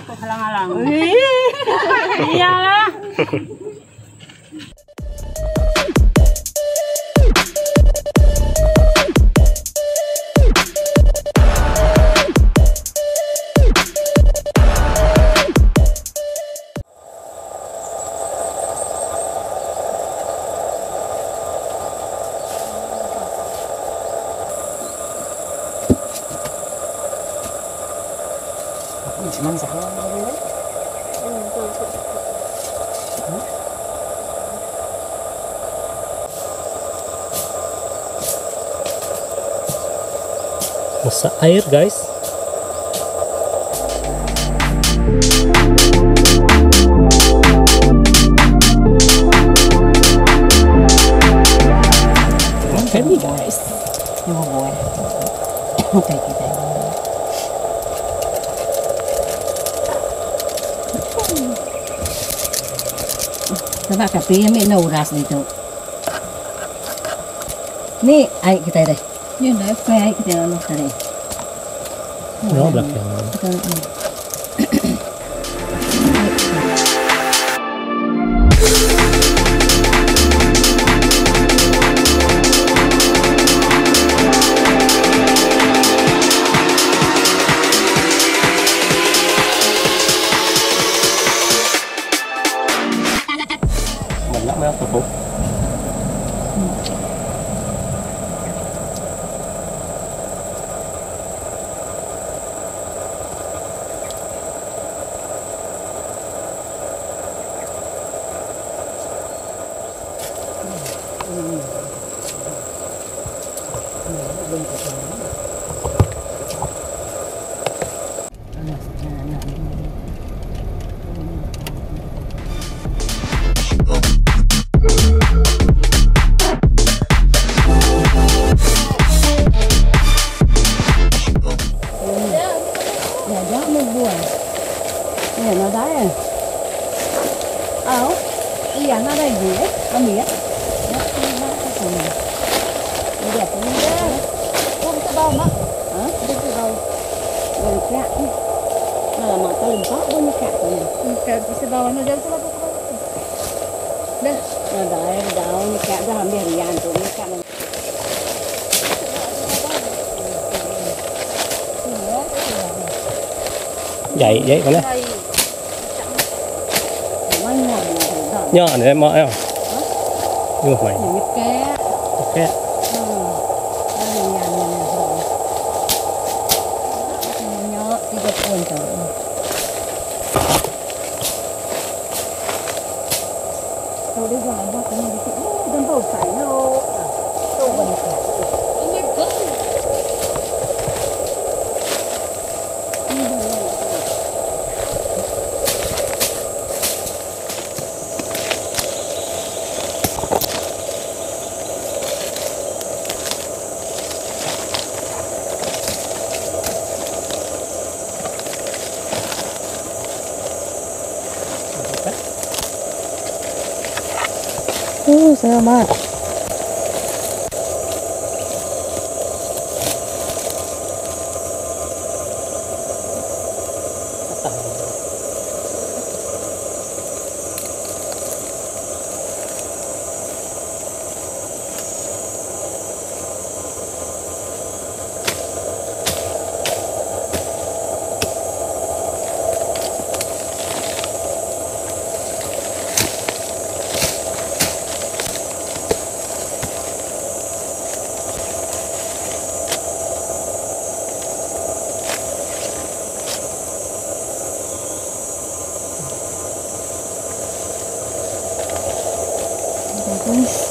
Ko halang-halang. Iya lah. Masa air guys. Ready guys. Ini mau. Oke kita. Coba kapi yang ini uras itu. Nih, ayo kita deh. Ini udah, kayak ayo kita lalu tadi. Nó belakang. Kita Vamos continuar. Rồi. Cái cái bawah nó jauh tu Dah. Nó đợi đào như cạn ra hàm biển dàn tụi nó cạn. Vậy vậy con đấy. Nhỏ này em mọi không? Nhưng mà mày. Như cá. Ok. 我有个南瓜藤那个树哦灯了哦。哦芦丝要。darkness.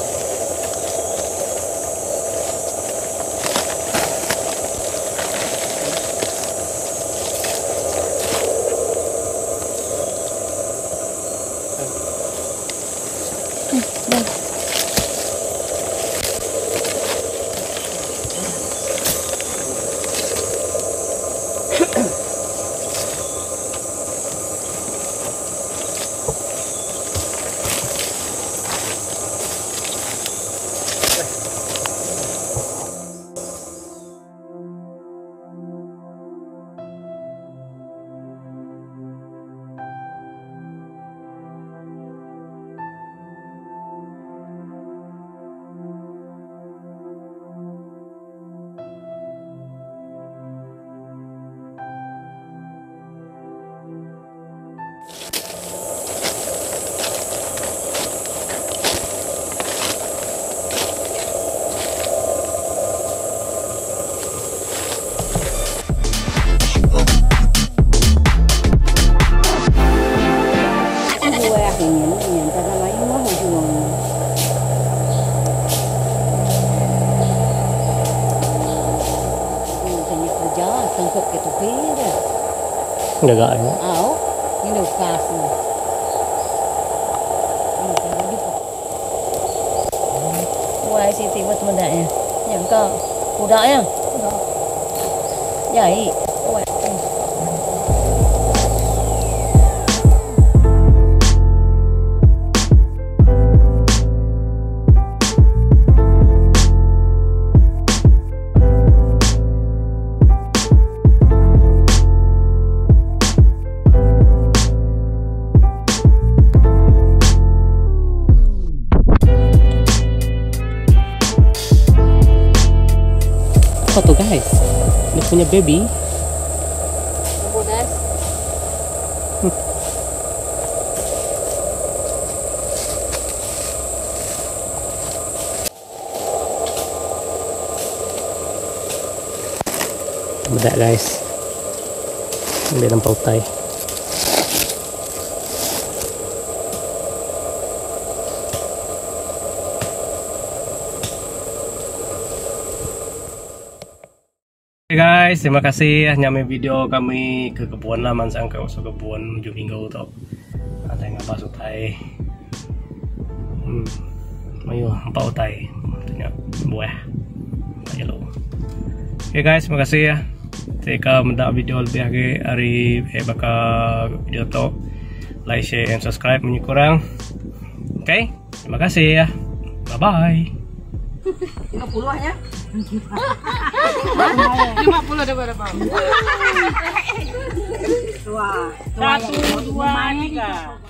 Itu pira. Gagak mo. Aw, ini ukas ni. Ini cara gitu. Wah, Siti buat mudanya. Yang kau kuda ya? pa to guys. Look punya baby. Budas. Hmm. Buda guys. Hindi lang. Oke guys, terima kasih ya nyampe video kami ke kebun lah mansang ke usah kebun menuju minggu tuh. Ada yang apa sutai. Hmm. Ayo, empat utai. Tanya buah. Ayo lo. Oke guys, terima kasih ya. Jika mendak video lebih lagi hari eh bakal video to like, share, and subscribe kurang. Oke, terima kasih ya. Bye bye. lima puluh 50 ya. lima puluh ada berapa? Dua tiga.